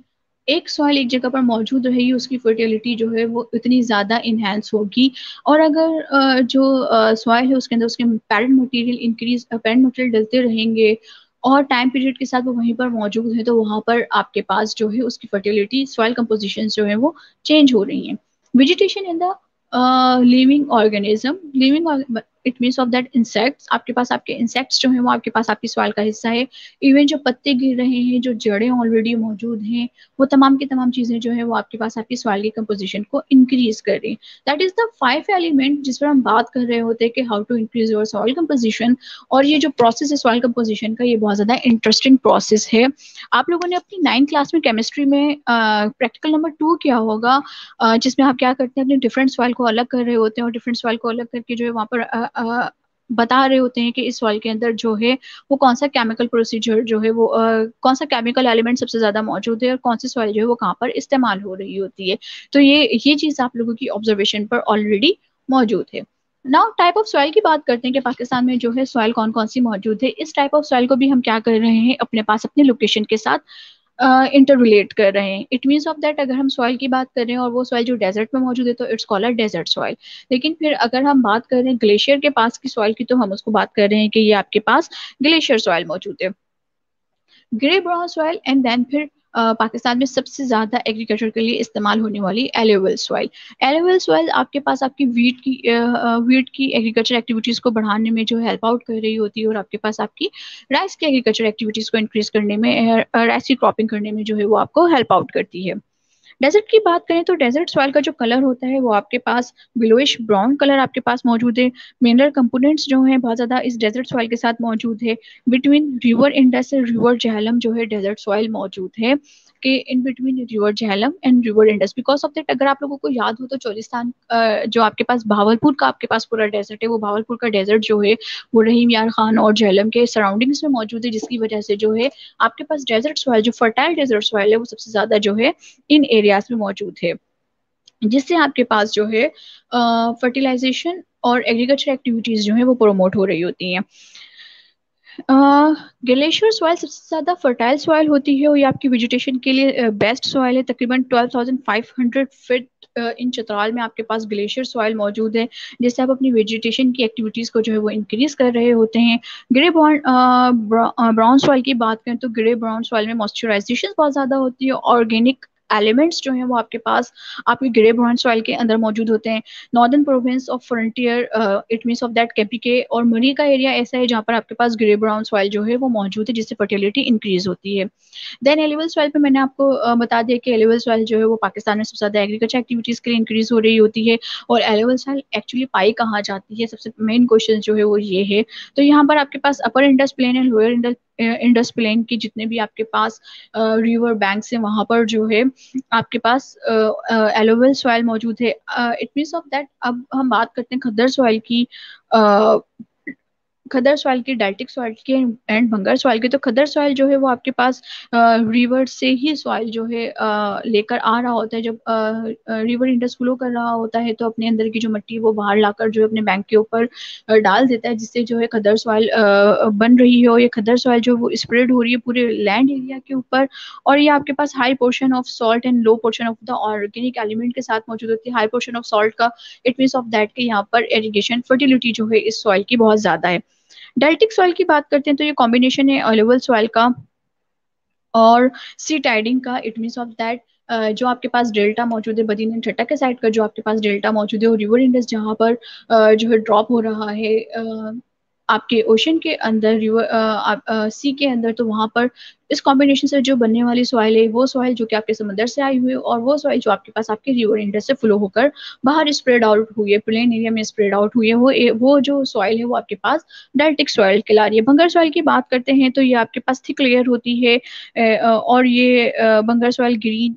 Speaker 1: एक सॉइल एक जगह पर मौजूद रहेगी उसकी फर्टिलिटी जो है, वो इतनी ज़्यादा इन्हेंस होगी। और अगर जो सॉइल है उसके अंदर उसके parent material increase parent material डलते रहेंगे और टाइम पीरियड के साथ वो वहीं पर मौजूद है तो वहाँ पर आपके पास जो है उसकी फर्टिलिटी सॉइल कंपोजिशन जो है, वो चेंज हो रही है। Vegetation in the living organism living it means of that insects आपके पास आपके इंसेक्ट्स जो हैं, वो आपके पास आपकी सवाल का हिस्सा है। इवन जो पत्ते गिर रहे हैं, जो जड़ें ऑलरेडी मौजूद हैं, वो तमाम की तमाम चीज़ें जो है, वो आपके पास आपकी सवाल की कंपोजिशन को इंक्रीज कर रही that is the five element जिस पर हम बात कर रहे होते हैं कि how to increase your soil composition और ये जो प्रोसेस है सॉइल कंपोजिशन का, ये बहुत ज़्यादा इंटरेस्टिंग प्रोसेस है। आप लोगों ने अपनी नाइन्थ क्लास में केमिस्ट्री में प्रैक्टिकल नंबर टू किया होगा जिसमें आप क्या करते हैं, अपने डिफरेंट सॉइल को अलग कर रहे होते हैं और डिफरेंट सॉइल को अलग करके जो है, वहाँ पर बता रहे होते हैं कि इस सॉइल के अंदर जो है वो कौन सा केमिकल प्रोसीजर जो है वो आ, कौन सा केमिकल एलिमेंट सबसे ज़्यादा मौजूद है और कौन सी सॉइल जो है वो कहाँ पर इस्तेमाल हो रही होती है। तो ये ये चीज़ आप लोगों की ऑब्जर्वेशन पर ऑलरेडी मौजूद है। नाउ टाइप ऑफ़ सॉइल की बात करते हैं कि पाकिस्तान में जो है सॉइल कौन कौन सी मौजूद है। इस टाइप ऑफ़ सॉइल को भी हम क्या कर रहे हैं अपने पास अपने लोकेशन के साथ इंटर uh, रिलेट कर रहे हैं। इट मीन्स ऑफ़ दैट अगर हम सॉइल की बात कर और वो सॉइल जो डेजर्ट में मौजूद है तो इट्स कॉलर डेजर्ट सॉइल लेकिन फिर अगर हम बात कर रहे हैं ग्लेशियर के पास की सॉइल की तो हम उसको बात कर रहे हैं कि ये आपके पास ग्लेशियर सॉइल मौजूद है। Grey brown soil and then फिर पाकिस्तान में सबसे ज़्यादा एग्रीकल्चर के लिए इस्तेमाल होने वाली एलोवेल सॉइल एलोवेल सॉइल आपके पास आपकी वीट की वीट की एग्रीकल्चर एक्टिविटीज़ को बढ़ाने में जो हेल्प आउट कर रही होती है और आपके पास आपकी राइस की एग्रीकल्चर एक्टिविटीज़ को इंक्रीज करने में राइस की क्रॉपिंग करने में जो है वो आपको हेल्प आउट करती है। डेजर्ट की बात करें तो डेजर्ट सॉइल का जो कलर होता है, वो आपके पास ब्लूइश ब्राउन कलर आपके पास मौजूद है। मिनरल कंपोनेंट्स जो हैं, बहुत ज़्यादा इस डेजर्ट सॉइल के साथ मौजूद है। Between river Indus river Jhelum जो है डेजर्ट सॉइल मौजूद है। के in between river Jhelum and river Indus because of that अगर आप लोगों को याद हो तो चोलिस्तान जो आपके पास भावलपुर का, आपके पास पूरा डेजर्ट है, वो भावलपुर का डेजर्ट जो है, वो रहीम यार खान और झेलम के सराउंडिंग्स में मौजूद है, जिसकी वजह से जो है, आपके पास डेजर्ट सॉइल जो फर्टाइल डेजर्ट सॉइल है, वो सबसे ज़्यादा जो है, इन एरियाज़ में मौजूद है। जिससे आपके पास जो है फर्टिलाइजेशन और एग्रीकल्चर एक्टिविटीज़ जो है, वो प्रोमोट हो रही होती हैं। ग्लेशियर सॉइल सबसे ज़्यादा फर्टाइल सॉइल होती है और ये आपकी वेजिटेशन के लिए बेस्ट सॉइल है। तकरीबन 12,500 फीट इन चतराल में आपके पास ग्लेशियर सॉइल मौजूद है जिससे आप अपनी वेजिटेशन की एक्टिविटीज़ को जो है वो इंक्रीज कर रहे होते हैं। ग्रे ब्राउन सॉइल की बात करें तो ग्रे ब्राउन सॉइल में मॉइस्चराइजेशन बहुत ज़्यादा होती है ऑर्गेनिक एलिमेंट्स जो हैं वो आपके पास आपके ग्रे ब्राउन सॉइल के अंदर मौजूद होते हैं। Northern province of frontier it means of that KPK और मरी का एरिया ऐसा है जहाँ पर आपके पास ग्रे ब्राउन सॉइल जो है वो मौजूद है जिससे फर्टिलिटी इंक्रीज होती है। देन एलिवल सॉइल पे मैंने आपको uh, बता दिया कि एलिवल सॉइल जो है वो पाकिस्तान में सबसे ज़्यादा एग्रीकल्चर एक्टिविटीज़ के लिए इंक्रीज हो रही होती है और एलिवल सॉइल एक्चुअली पाई कहाँ जाती है? सबसे मेन क्वेश्चन जो है वो ये है। तो यहाँ पर आपके पास upper Indus plain and lower Indus Indus plain की जितने भी आपके पास रिवर बैंक है, वहाँ पर जो है, आपके पास एलोवेल सॉइल मौजूद है। इट मीन्स ऑफ़ दैट अब हम बात करते हैं खद्दर सॉइल की खदर सॉइल की डाइटिक सॉइल के एंड भंगर सॉइल की तो खदर सॉइल जो है वो आपके पास रिवर से ही सॉइल जो है लेकर आ रहा होता है। जब रिवर इंडस फ्लो कर रहा होता है तो अपने अंदर की जो मट्टी वो बाहर लाकर जो है अपने बैंक के ऊपर डाल देता है, जिससे जो है खदर सॉइल बन रही है और ये खदर सॉइल जो वो स्प्रेड हो रही है पूरे लैंड एरिया के ऊपर। और ये आपके पास high portion of salt and low portion of the organic element के साथ मौजूद होती है। हाई पोर्शन ऑफ़ सॉल्ट का इट मीन ऑफ़ दैट के यहाँ पर एरीगेशन फर्टिलिटी जो है इस सॉइल की बहुत ज़्यादा है। डेल्टिक सॉइल की बात करते हैं तो ये कॉम्बिनेशन है ऑलिवल सॉइल का और सी टाइडिंग का इट मीन ऑफ़ दैट जो आपके पास डेल्टा मौजूद है, बदीन ठट्टा के साइड का जो आपके पास डेल्टा मौजूद है और रिवर इंडस जहाँ पर जो है ड्रॉप हो रहा है आपके ओशन के अंदर रिवर सी के अंदर तो वहाँ पर इस कॉम्बिनेशन से जो बनने वाली सॉइल है, वो सॉइल जो कि आपके समंदर से आई हुई और वो सॉइल जो आपके पास आपके रिवर इंडस से फ्लो होकर बाहर स्प्रेड आउट हुई है प्लेन एरिया में स्प्रेड आउट हुई है, वो वो जो सॉइल है वो आपके पास डायटिक सॉइल कहला रही है। बंगर सॉइल की बात करते हैं तो ये आपके पास थिक लेयर होती है और ये बंगर सॉइल ग्रीन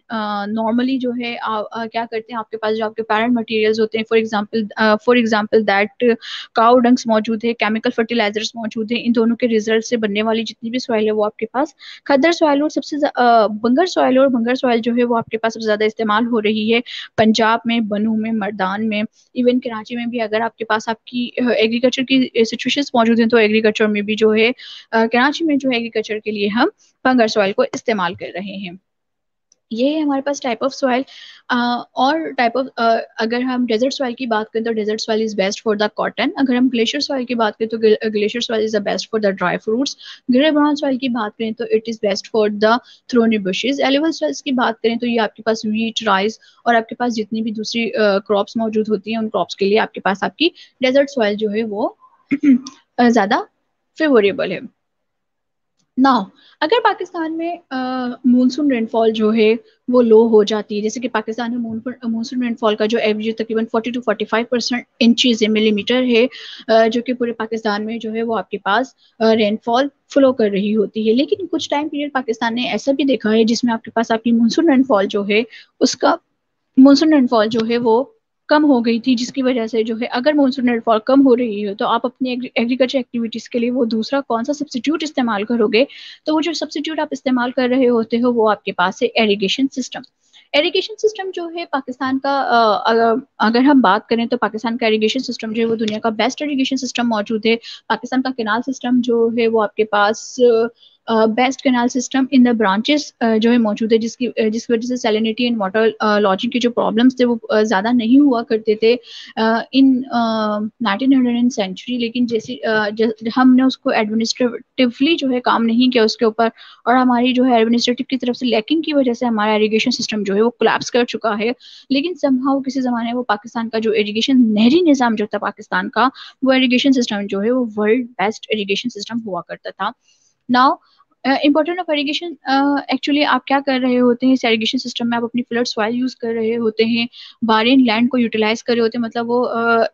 Speaker 1: नॉर्मली जो है क्या करते हैं आपके पास जो आपके पैरेंट मटीरियल्स होते हैं for example for example that cow dungs मौजूद है केमिकल फर्टिलाइजर्स मौजूद है, इन दोनों के रिज़ल्ट से बनने वाली जितनी भी सॉइल है वो आपके पास खदर सॉयल और सबसे बंगर सॉयल और बंगर सॉयल जो है वो आपके पास सबसे ज़्यादा इस्तेमाल हो रही है पंजाब में, बनू में, मरदान में, इवन कराची में भी अगर आपके पास आपकी एग्रीकल्चर की सिचुएशन मौजूद हैं तो एग्रीकल्चर में भी जो है कराची में जो है एग्रीकल्चर के लिए हम बंगर सॉयल को इस्तेमाल कर रहे हैं। ये है हमारे पास टाइप ऑफ़ सॉइल और टाइप ऑफ़ अगर हम डेजर्ट सॉइल की बात करें तो desert soil is best for the cotton अगर हम ग्लेशियर सॉइल की बात करें तो glacier soil is the best for the dry fruits grey brown soil की बात करें तो it is best for the thorny bushes alluvial soils की बात करें तो ये आपके पास वीट राइस और आपके पास जितनी भी दूसरी क्रॉप्स मौजूद होती हैं, उन क्रॉप्स के लिए आपके पास आपकी डेजर्ट सॉइल जो है वो *clears throat* ज़्यादा फेवरेबल है। नाउ अगर पाकिस्तान में मानसून रेनफॉल जो है, वो लो हो जाती है, जैसे कि पाकिस्तान में मानसून रेनफॉल का जो एवरेज तकरीबन 40 टू 45 परसेंट इंचज मिलीमीटर है जो कि पूरे पाकिस्तान में जो है, वो आपके पास रेनफॉल फ्लो कर रही होती है। लेकिन कुछ टाइम पीरियड पाकिस्तान ने ऐसा भी देखा है, जिसमें आपके पास आपकी मानसून रेनफॉल जो है, उसका मानसून रेनफॉल जो है, वो कम हो गई थी, जिसकी वजह से जो है, अगर मानसून रेनफॉल कम हो रही है तो आप अपनी एग्रीकल्चर एक्टिविटीज़ के लिए वो दूसरा कौन सा सब्सिट्यूट इस्तेमाल करोगे? तो वो जो सब्सिट्यूट आप इस्तेमाल कर रहे होते हो, वो आपके पास है एरीगेशन सिस्टम एरीगेशन सिस्टम जो है, पाकिस्तान का अगर हम बात करें तो पाकिस्तान का एरीगेशन सिस्टम जो है, वो दुनिया का बेस्ट एरीगेशन सिस्टम मौजूद है. पाकिस्तान का केनाल सिस्टम जो है, वो आपके पास best canal system in the branches जो है मौजूद है, जिसकी जिसकी वजह से सेलिनिटी एंड वाटर लॉजिंग के जो प्रॉब्लम्स थे वो ज़्यादा नहीं हुआ करते थे in nineteen hundred and century लेकिन जैसे हमने उसको एडमिनिस्ट्रेटिवली जो है काम नहीं किया उसके ऊपर, और हमारी जो है एडमिनिस्ट्रेटिव की तरफ़ से लैकिंग की वजह से हमारा एरीगेशन सिस्टम जो है वो कोलैप्स कर चुका है, लेकिन समहाउ किसी ज़माने में वो पाकिस्तान का जो एरीगेशन नहरी निज़ाम जो था पाकिस्तान का, वो एरीगेशन सिस्टम जो है वो वर्ल्ड बेस्ट एरीगेशन सिस्टम हुआ करता था। Now important of irrigation actually आप क्या कर रहे होते हैं? इस एरीगेशन सिस्टम में आप अपनी फ्लड सॉइल यूज़ कर रहे होते हैं। बारिन लैंड को यूटिलाइज कर रहे होते हैं। मतलब वो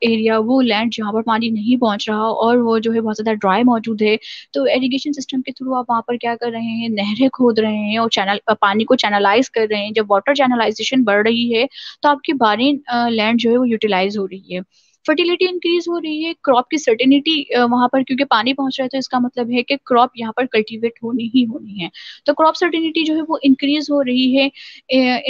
Speaker 1: एरिया uh, वो लैंड जहाँ पर पानी नहीं पहुँच रहा और वो जो है बहुत ज़्यादा ड्राई मौजूद है। तो एरीगेशन सिस्टम के थ्रू आप वहाँ पर क्या कर रहे हैं? नहरें खोद रहे हैं और चैनल पानी को चैनलाइज कर रहे हैं। जब वाटर चैनलाइजेशन बढ़ रही है तो आपकी बारिन लैंड uh, जो है वो यूटिलाइज हो रही है। फर्टिलिटी इंक्रीज हो रही है क्रॉप की सर्टेनिटी वहाँ पर क्योंकि पानी पहुँच रहा है तो इसका मतलब है कि क्रॉप यहाँ पर कल्टीवेट होनी ही होनी है। तो क्रॉप सर्टेनिटी जो है वो इंक्रीज हो रही है।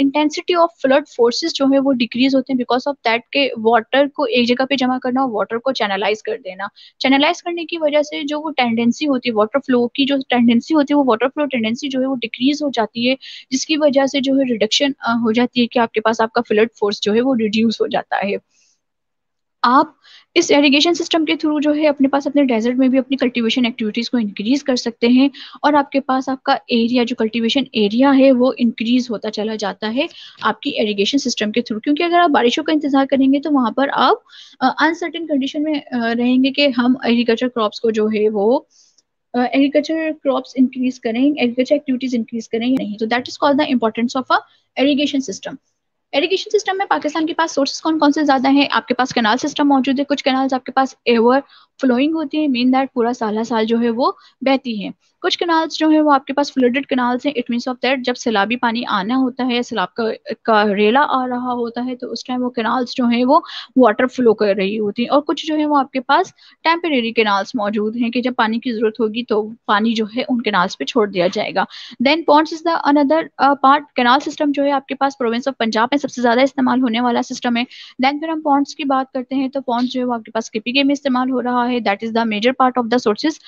Speaker 1: इंटेंसिटी ऑफ़ फ्लड फोर्सेस जो है वो डिक्रीज होते हैं बिकॉज़ ऑफ़ दैट के वाटर को एक जगह पे जमा करना और वाटर को चैनलाइज कर देना। चैनलाइज करने की वजह से जो वो टेंडेंसी होती है वाटर फ्लो की जो टेंडेंसी होती है, वो वाटर फ्लो टेंडेंसी जो है वो डिक्रीज हो जाती है, जिसकी वजह से जो है रिडक्शन हो जाती है कि आपके पास आपका फ्लड फोर्स जो है वो रिड्यूस हो जाता है। आप इस एरीगेशन सिस्टम के थ्रू जो है, अपने पास, अपने डेजर्ट में भी अपनी कल्टीवेशन एक्टिविटीज़ को इंक्रीज कर सकते हैं और आपके पास, आपका एरिया जो कल्टीवेशन एरिया है, वो इंक्रीज होता चला जाता है आपकी एरीगेशन सिस्टम के थ्रू क्योंकि अगर आप बारिशों का इंतज़ार करेंगे तो वहाँ पर आप अनसर्टेन कंडीशन में रहेंगे कि हम एग्रीकल्चर क्रॉप्स को जो है, वो एग्रीकल्चर क्रॉप्स इंक्रीज करें एग्रीकल्चर एक्टिविटीज़ इंक्रीज करें नहीं। तो that is called the importance of a irrigation system irrigation system में पाकिस्तान के पास सोर्सेज कौन कौन से ज़्यादा हैं? आपके पास कैनाल सिस्टम मौजूद है, कुछ कैनाल्स आपके पास एवर फ्लोइंग होती है मीन दैट पूरा साल साल जो है वो बहती है। कुछ कैनाल्स जो है वो आपके पास फ्लडेड कैनाल्स हैं इट मीन्स ऑफ़ दैट जब सैलाबी पानी आना होता है या सैलाब का, का रेला आ रहा होता है तो उस टाइम वो कैनाल्स जो है वो वाटर फ्लो कर रही होती है। और कुछ जो है वो आपके पास टेम्परेरी कैनाल्स मौजूद हैं कि जब पानी की ज़रूरत होगी तो पानी जो है उन कैनाल्स पे छोड़ दिया जाएगा। Then ponds is the another part canal system जो है आपके पास प्रोविंस ऑफ़ पंजाब में सबसे ज़्यादा इस्तेमाल होने वाला सिस्टम है। देन फिर हम पॉन्ट्स की बात करते हैं तो पॉन्ट्स जो है वो आपके पास के में इस्तेमाल हो रहा है that is the major part of the sources.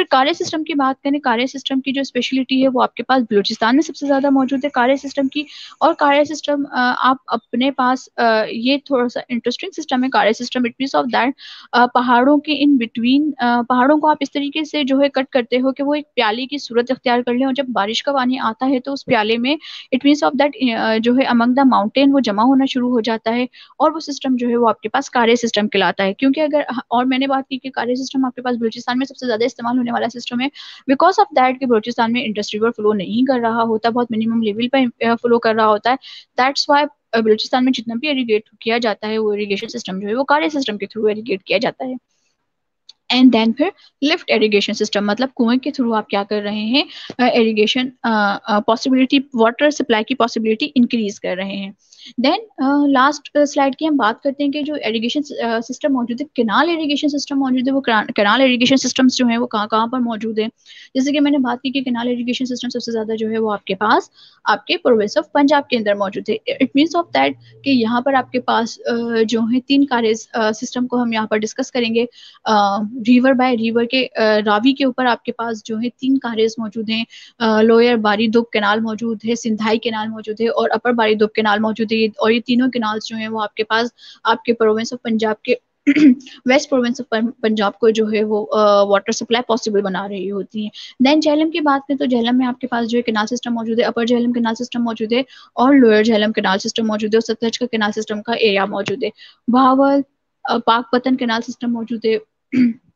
Speaker 1: फिर कार्य सिस्टम की बात करें, कार्य सिस्टम की जो स्पेशलिटी है, वो आपके पास बलूचिस्तान में सबसे ज़्यादा मौजूद है। कार्य सिस्टम की और कार्य सिस्टम आप अपने पास ये थोड़ा सा इंटरेस्टिंग सिस्टम है, कार्य system it mean of that पहाड़ों के इन बिटवीन पहाड़ों को आप इस तरीके से जो है कट करते हो कि वो एक प्याले की सूरत अख्तियार कर ले और जब बारिश का पानी आता है तो उस प्याले में इट मीन ऑफ़ दैट जो है अमंग द माउंटेन वो जमा होना शुरू हो जाता है और वो सिस्टम जो है वो आपके पास कार्य सिस्टम कहलाता है। क्योंकि अगर, और मैंने बात की कि कार्य सिस्टम आपके पास बलूचिस्तान में सबसे ज़्यादा इस्तेमाल होने वाला सिस्टम है। बिकॉज़ ऑफ़ दैट कि बलूचिस्तान में इंडस्ट्री पर फ्लो नहीं कर रहा होता, बहुत मिनिमम लेवल पर फ्लो कर रहा होता है। दैट्स वाई बलूचिस्तान में जितना भी एरीगेट किया जाता है, वो इरीगेशन सिस्टम जो है, वो कार्य सिस्टम के थ्रू एरीगेट किया जाता है। एंड देन फिर लिफ्ट एरीगेशन सिस्टम मतलब कुएँ के थ्रू आप क्या कर रहे हैं एरीगेशन पॉसिबिलिटी वाटर सप्लाई की पॉसिबिलिटी इंक्रीज कर रहे हैं। देन लास्ट स्लाइड की हम बात करते हैं कि जो एरीगेशन सिस्टम uh, मौजूद है केनाल एरीगेशन सिस्टम मौजूद है वो केनाल एरीगेशन सिस्टम्स जो है वो कहाँ कहाँ पर मौजूद है? जैसे कि मैंने बात की कि केनाल एरीगेशन सिस्टम सबसे ज़्यादा जो है वो आपके पास आपके प्रोविंस ऑफ़ पंजाब के अंदर मौजूद है। इट मीन्स ऑफ़ दैट कि यहाँ पर आपके पास uh, जो है तीन कार्य सिस्टम uh, को हम यहाँ पर डिस्कस करेंगे। रिवर बाय रिवर के रावी के ऊपर आपके पास जो है तीन कार्य मौजूद हैं। लोअर बारी दुब केनाल मौजूद है सिंधाई केनाल मौजूद है और अपर बारी दुब केनाल मौजूद है और ये तीनों केनाल्स जो हैं वो आपके पास, आपके प्रोविंस ऑफ़ पंजाब के वेस्ट प्रोविंस ऑफ़ पंजाब को जो है वो वाटर सप्लाई पॉसिबल बना रही होती है। देन झेलम की बात करें तो झेलम में आपके पास जो है केनाल सिस्टम मौजूद है अपर झेलम केनाल सिस्टम मौजूद है, और लोअर झेलम केनाल सिस्टम मौजूद है, और सतलज का केनाल सिस्टम का एरिया मौजूद है। भावल पाक पतन केनाल सिस्टम मौजूद है। *clears throat*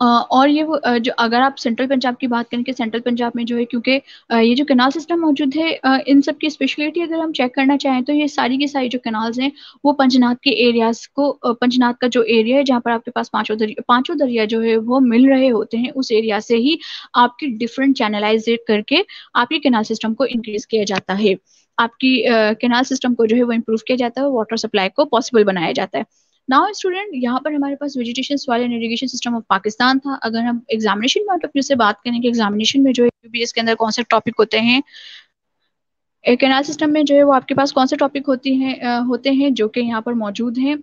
Speaker 1: और ये जो अगर आप सेंट्रल पंजाब की बात करें कि सेंट्रल पंजाब में जो है, क्योंकि ये जो कैनाल सिस्टम मौजूद है इन सब की स्पेशलिटी अगर हम चेक करना चाहें तो ये सारी की सारी जो कैनाल्स हैं, वो पंचनाथ के एरियाज़ को पंचनाथ का जो एरिया है, जहाँ पर आपके पास पाँचों दरिया पाँचों दरिया जो है, वो मिल रहे होते हैं, उस एरिया से ही आपकी डिफरेंट चैनलाइज करके आपके कैनाल सिस्टम को इंक्रीज किया जाता है। आपकी कैनाल सिस्टम को जो है, वो इम्प्रूव किया जाता है वाटर सप्लाई को पॉसिबल बनाया जाता है। नाउ स्टूडेंट यहाँ पर हमारे पास vegetation soil and irrigation system of Pakistan था। अगर हम एग्जामिनेशन पॉइंट ऑफ़ व्यू से बात करें कि एग्जामिनेशन में जो है यूबीएस के अंदर कौन से टॉपिक होते हैं कैनाल सिस्टम में जो है वो आपके पास कौन से टॉपिक होती हैं होते हैं जो कि यहाँ पर मौजूद हैं।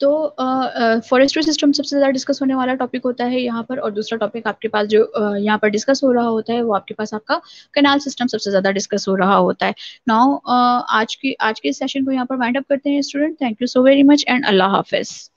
Speaker 1: तो फॉरेस्ट्री सिस्टम सबसे ज़्यादा डिस्कस होने वाला टॉपिक होता है यहाँ पर और दूसरा टॉपिक आपके पास जो uh, यहाँ पर डिस्कस हो रहा होता है वो आपके पास आपका कैनाल सिस्टम सबसे ज़्यादा डिस्कस हो रहा होता है। नाउ uh, आज की आज के सेशन को यहाँ पर वाइंड अप करते हैं student thank you so very much and अल्लाह हाफिज़